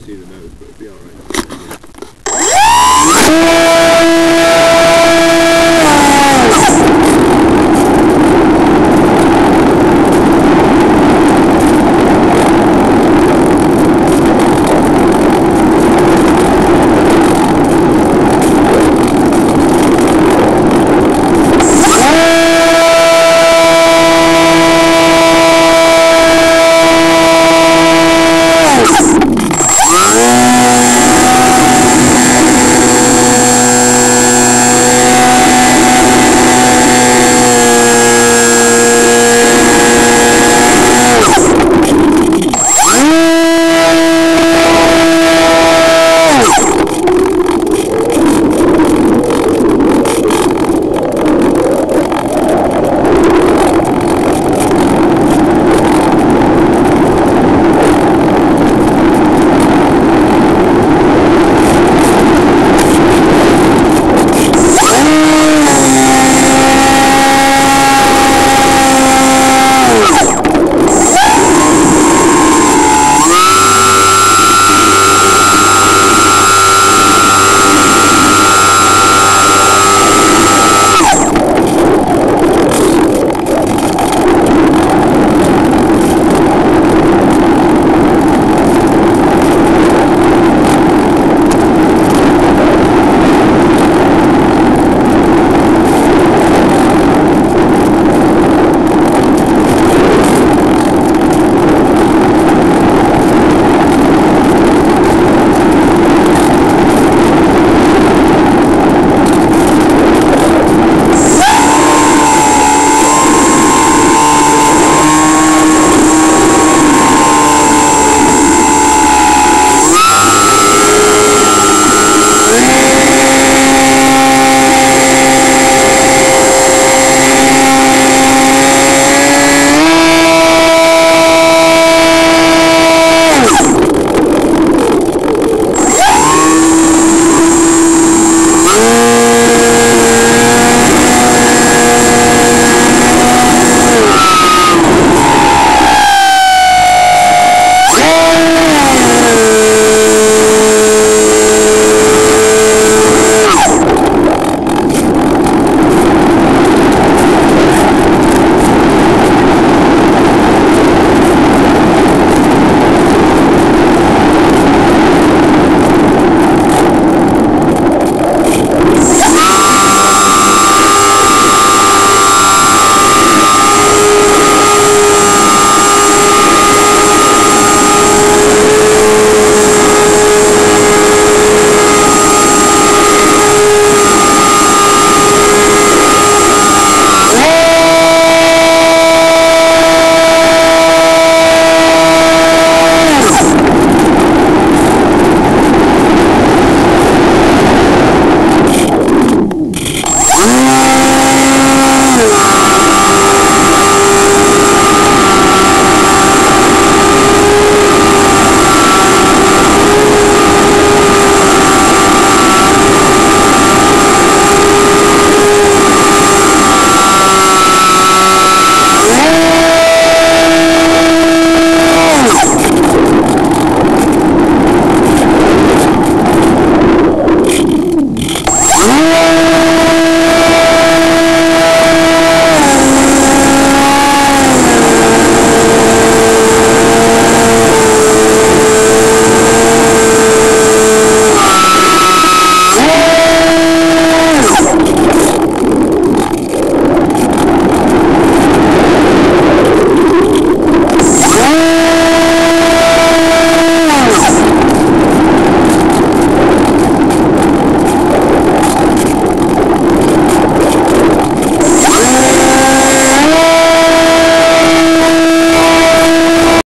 see the nose, but it'll be alright.